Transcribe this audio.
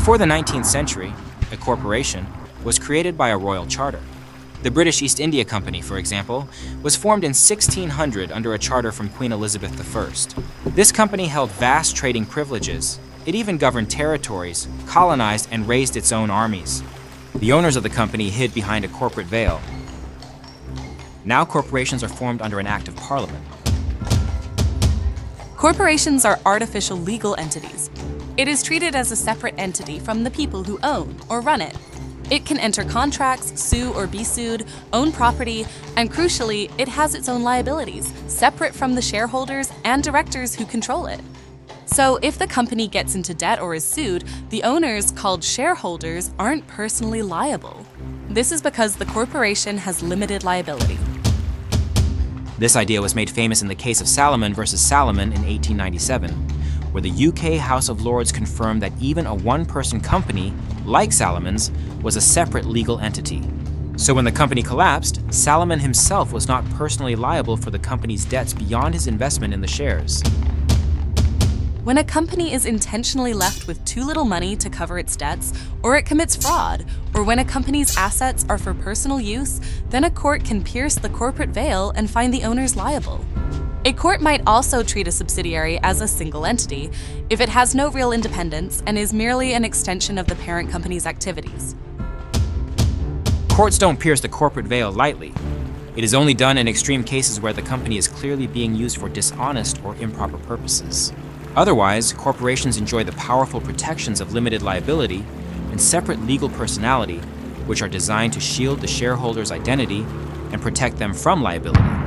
Before the 19th century, a corporation was created by a royal charter. The British East India Company, for example, was formed in 1600 under a charter from Queen Elizabeth I. This company held vast trading privileges. It even governed territories, colonized, and raised its own armies. The owners of the company hid behind a corporate veil. Now corporations are formed under an act of parliament. Corporations are artificial legal entities. It is treated as a separate entity from the people who own or run it. It can enter contracts, sue or be sued, own property, and crucially, it has its own liabilities, separate from the shareholders and directors who control it. So if the company gets into debt or is sued, the owners, called shareholders, aren't personally liable. This is because the corporation has limited liability. This idea was made famous in the case of Salomon versus Salomon in 1897, where the UK House of Lords confirmed that even a one-person company, like Salomon's, was a separate legal entity. So when the company collapsed, Salomon himself was not personally liable for the company's debts beyond his investment in the shares. When a company is intentionally left with too little money to cover its debts, or it commits fraud, or when a company's assets are for personal use, then a court can pierce the corporate veil and find the owners liable. A court might also treat a subsidiary as a single entity if it has no real independence and is merely an extension of the parent company's activities. Courts don't pierce the corporate veil lightly. It is only done in extreme cases where the company is clearly being used for dishonest or improper purposes. Otherwise, corporations enjoy the powerful protections of limited liability and separate legal personality, which are designed to shield the shareholder's identity and protect them from liability.